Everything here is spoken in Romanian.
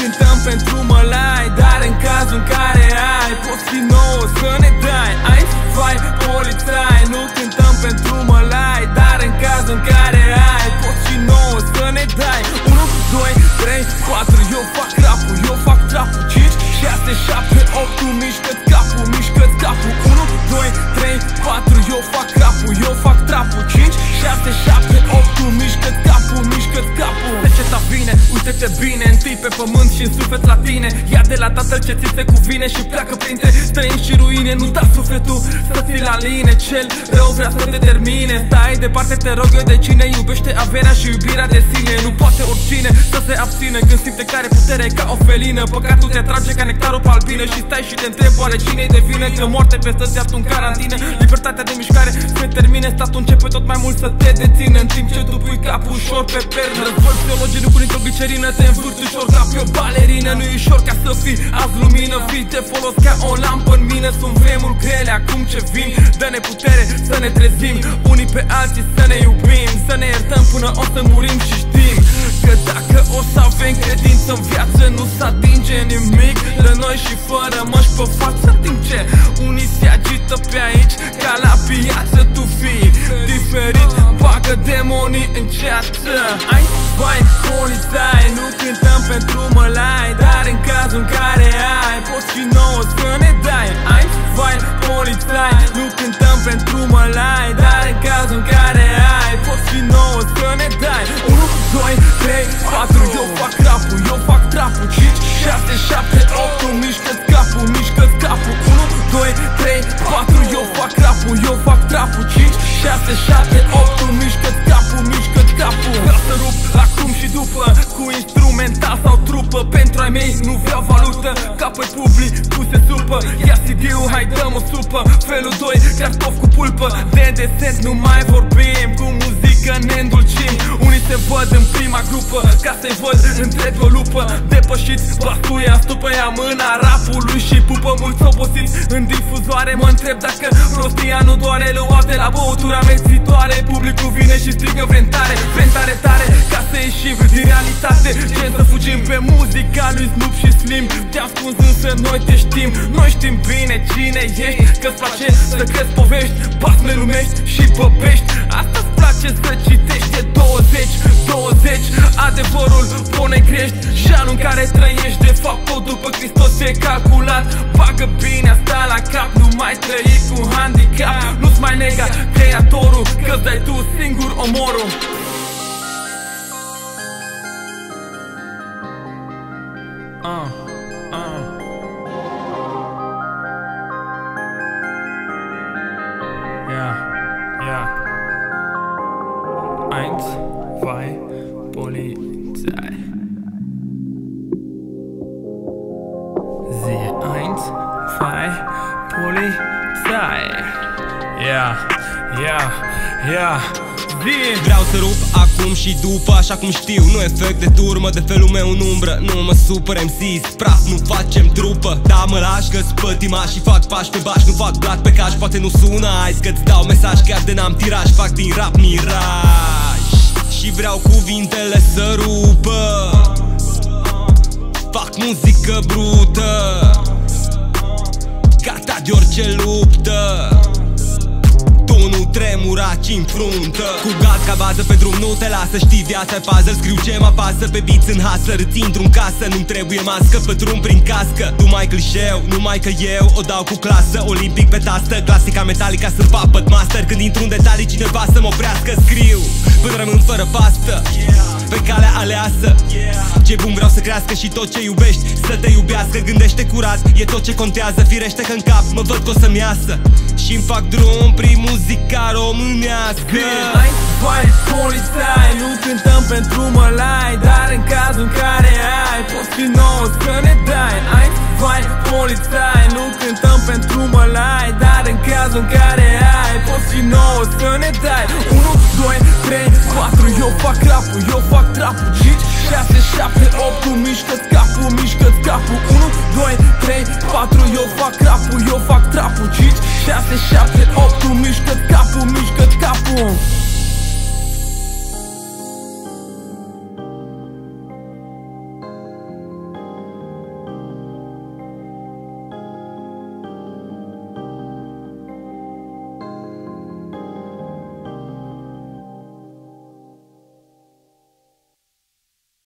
cântăm pentru mălai Dar în cazul în care ai Poți fi nouă să ne dai. Ai vai polițai Nu cântăm pentru mălai Dar în cazul în care ai Poți fi nouă să ne dai. 1, 2, 3, 4 Eu fac rapul, eu fac trapul. 5, 6, 7, 8 Tu mișcă-ți capul, mișcă-ți capul. 1, 2, 3, 4 Eu fac rapul, eu fac trapul. 5, 6, 7, 8 Tu mișcă-ți capul, mișcă-ți capul. Seceta vine, uite-te bine Întâi pe pământ și în suflet la tine. Ia de la tatăl ce ți se cuvine Și pleacă printre străini și ruine. Nu da sufletul să ți la line. Cel rău vrea să te termine. Stai departe, te rog eu de cine Iubește averea și iubirea de sine. Nu poate oricine să se abține Când simte care putere ca o felină. Păcatul te atrage ca nectarul pe albine Și stai și te întrebi oare cine-i de vină? Că moarte peste ți în carantină. Libertatea de mișcare se termine. Statul începe tot mai mult să te dețină. În timp ce tu pui capul ușor pe pernă. Război psihologic nu cu nicio glicerină Te învârti ușor ca pe o balerină. Nu e ușor ca să fii azi lumină. Fii de folos ca o lampă în mine. Sunt vremuri grele acum ce vin? Dă-ne putere să ne trezim Unii pe alții să ne iubim. Să ne iertăm până o să murim și știm Că dacă o să avem credință în viață Nu se atinge nimic. La noi și fără măși pe față Timp ce unii se agită pe aici Ca la piață tu fii diferit. Bagă demonii în ceață. Ai 6, 7, 8 Tu mișcă-ți capul, mișcă-ți capul. Vreau să rup acum și după Cu instrumental sau trupă. Pentru ai mei nu vreau valută Capăt public, puse supă. Ia CD-ul, hai dăm o supă. Felul 2, cartof cu pulpă. De decent nu mai vorbim Cu muzică ne îndulcim. Unii se văd în prima grupă Ca să-i văd întreg o lupă. Depășiți, bastuia, stupă ia mâna Rapului și pupă. Mulți obosiți În difuzoare mă întreb dacă prostia băutura mețitoare Publicul vine și strigă vrem tare Vrem tare tare ca să ieșim din realitate? Ce să fugim pe muzica lui Snoop și Slim? Te ascunzi însă noi te știm. Noi știm bine cine ești Că-ți place să crezi povești Basme lumești și băbești Asta-ți place să citești de 20, 20 Adevărul pune grești Și anul în care trăiești De fapt tot după Hristos e calculat. Bagă bine asta la cap Nu mai trăi cu handicap. Nu-ți mai nega creatorul Că-ți dai tu singur omorul zwei, Polizei. Sehe eins, zwei, Polizei. Ja, ja, ja. Zi Vreau să rup acum și după Așa cum știu, nu efect de turmă De felul meu în umbră, nu mă supăr MC Spraf, nu facem trupă Da, mă lași că-ți pătima și fac pași pe baș Nu fac blat pe caș, poate nu sună azi Că-ți dau mesaj chiar de n-am tiraj Fac din rap miraj Și vreau cuvintele să rupă. Fac muzică brută Tonul tremura ci în fruntă. Cu gaz ca bază pe drum nu te lasă Știi viața e puzzle, scriu ce mă pasă Pe beats în hustler, îți intru în casă Nu-mi trebuie mască. Pe drum prin cască Tu mai clișeu, numai că eu O dau cu clasă, olimpic pe tastă Clasica metalica sunt puppet master. Când intru în detalii cineva să mă oprească. Scriu până rămân fără pastă Pe calea aleasă. Ce bun vreau să crească și tot ce iubești Să te iubească, gândește curat E tot ce contează, firește că în cap Mă văd că o să-mi iasă și-mi fac drum prin muzica românească. Hai, vai, polițai Nu cântăm pentru mălai Dar în cazul în care ai Poți fi nouă să ne dai Hai, vai, polițai Nu cântăm pentru mălai Dar în cazul în care ai Poți fi nouă să ne dai. 1, 2, 3, 4 Eu fac rapul, eu fac trapul. 5, 6, 7, 8 Tu mișcă-ți capul, mișcă-ți capul. 1, 2, 3, 4 Eu fac rapul, eu fac trapul. 5, 6, 7, 8 Tu mișcă-ți capul, mișcă-ți capul